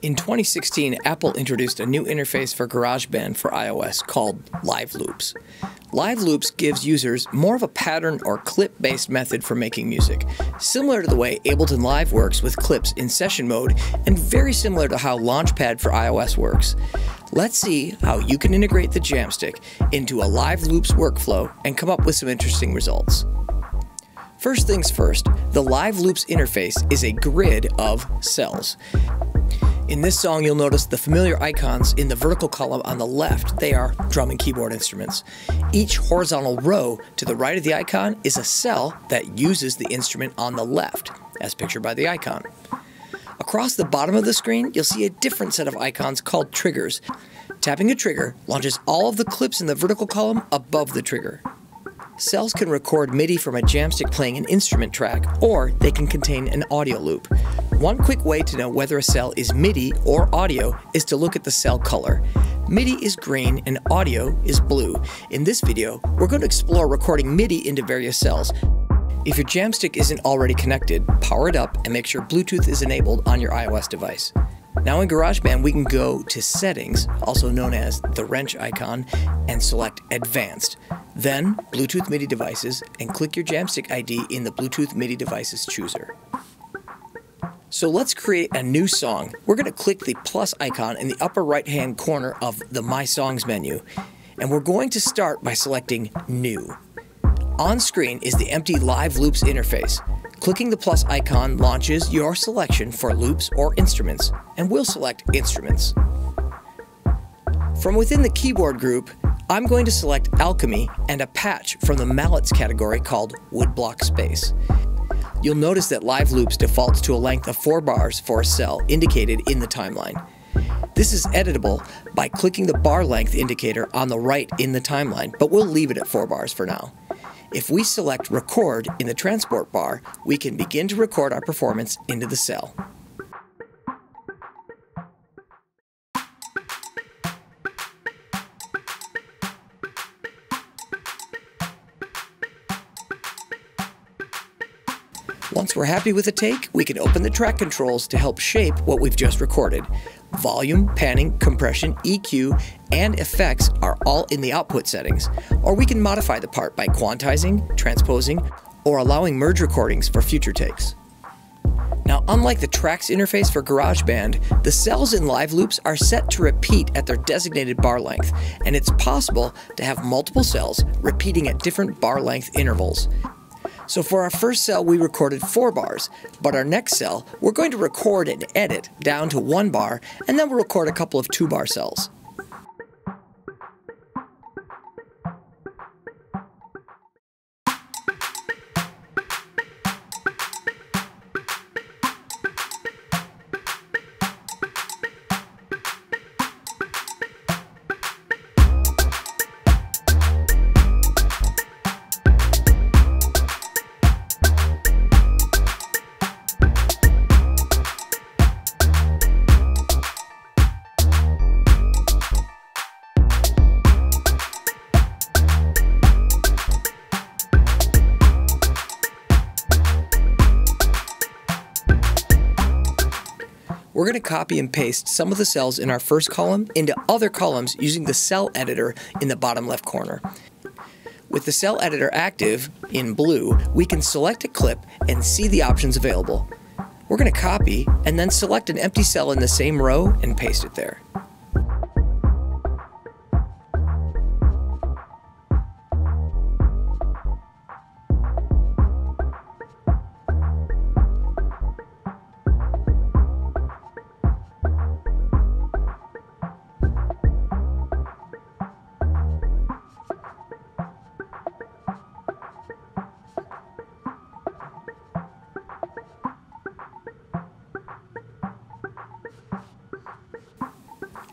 In 2016, Apple introduced a new interface for GarageBand for iOS called Live Loops. Live Loops gives users more of a pattern or clip based method for making music, similar to the way Ableton Live works with clips in session mode, and very similar to how Launchpad for iOS works. Let's see how you can integrate the Jamstik into a Live Loops workflow and come up with some interesting results. First things first, the Live Loops interface is a grid of cells. In this song, you'll notice the familiar icons in the vertical column on the left. They are drum and keyboard instruments. Each horizontal row to the right of the icon is a cell that uses the instrument on the left, as pictured by the icon. Across the bottom of the screen, you'll see a different set of icons called triggers. Tapping a trigger launches all of the clips in the vertical column above the trigger. Cells can record MIDI from a Jamstik playing an instrument track, or they can contain an audio loop. One quick way to know whether a cell is MIDI or audio is to look at the cell color. MIDI is green and audio is blue. In this video, we're going to explore recording MIDI into various cells. If your Jamstik isn't already connected, power it up and make sure Bluetooth is enabled on your iOS device. Now in GarageBand, we can go to Settings, also known as the wrench icon, and select Advanced. Then, Bluetooth MIDI devices, and click your Jamstik ID in the Bluetooth MIDI devices chooser. So let's create a new song. We're going to click the plus icon in the upper right hand corner of the My Songs menu. And we're going to start by selecting New. On screen is the empty Live Loops interface. Clicking the plus icon launches your selection for loops or instruments, and we'll select Instruments. From within the keyboard group, I'm going to select Alchemy and a patch from the Mallets category called Woodblock Space. You'll notice that Live Loops defaults to a length of 4 bars for a cell indicated in the timeline. This is editable by clicking the bar length indicator on the right in the timeline, but we'll leave it at 4 bars for now. If we select Record in the transport bar, we can begin to record our performance into the cell. Once we're happy with the take, we can open the track controls to help shape what we've just recorded. Volume, panning, compression, EQ, and effects are all in the output settings, or we can modify the part by quantizing, transposing, or allowing merge recordings for future takes. Now, unlike the tracks interface for GarageBand, the cells in Live Loops are set to repeat at their designated bar length, and it's possible to have multiple cells repeating at different bar length intervals. So for our first cell, we recorded four bars, but our next cell, we're going to record and edit down to one bar, and then we'll record a couple of two bar cells. We're going to copy and paste some of the cells in our first column into other columns using the cell editor in the bottom left corner. With the cell editor active, in blue, we can select a clip and see the options available. We're going to copy and then select an empty cell in the same row and paste it there.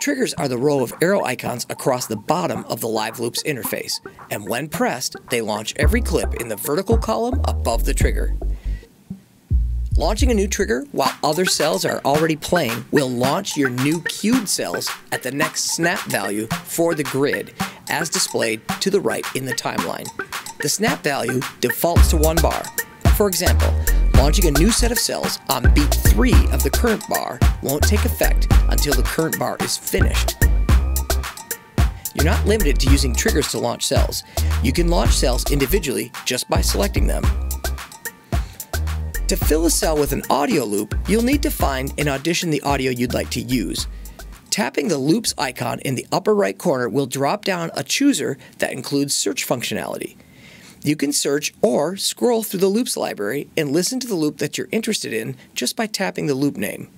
Triggers are the row of arrow icons across the bottom of the Live Loops interface, and when pressed, they launch every clip in the vertical column above the trigger. Launching a new trigger while other cells are already playing will launch your new queued cells at the next snap value for the grid, as displayed to the right in the timeline. The snap value defaults to one bar. For example, Launching a new set of cells on beat 3 of the current bar won't take effect until the current bar is finished. You're not limited to using triggers to launch cells. You can launch cells individually just by selecting them. To fill a cell with an audio loop, you'll need to find and audition the audio you'd like to use. Tapping the loops icon in the upper right corner will drop down a chooser that includes search functionality. You can search or scroll through the loops library and listen to the loop that you're interested in just by tapping the loop name.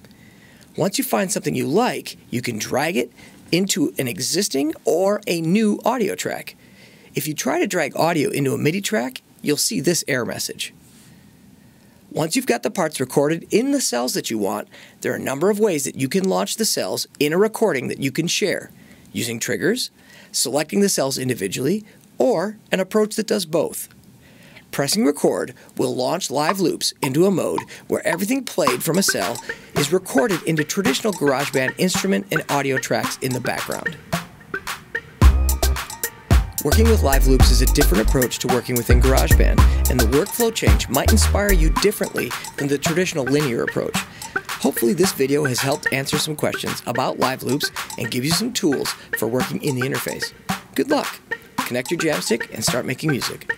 Once you find something you like, you can drag it into an existing or a new audio track. If you try to drag audio into a MIDI track, you'll see this error message. Once you've got the parts recorded in the cells that you want, there are a number of ways that you can launch the cells in a recording that you can share using triggers, selecting the cells individually, or an approach that does both. Pressing record will launch live loops into a mode where everything played from a cell is recorded into traditional GarageBand instrument and audio tracks in the background. Working with live loops is a different approach to working within GarageBand, and the workflow change might inspire you differently than the traditional linear approach. Hopefully this video has helped answer some questions about live loops and give you some tools for working in the interface. Good luck! Connect your Jamstik and start making music.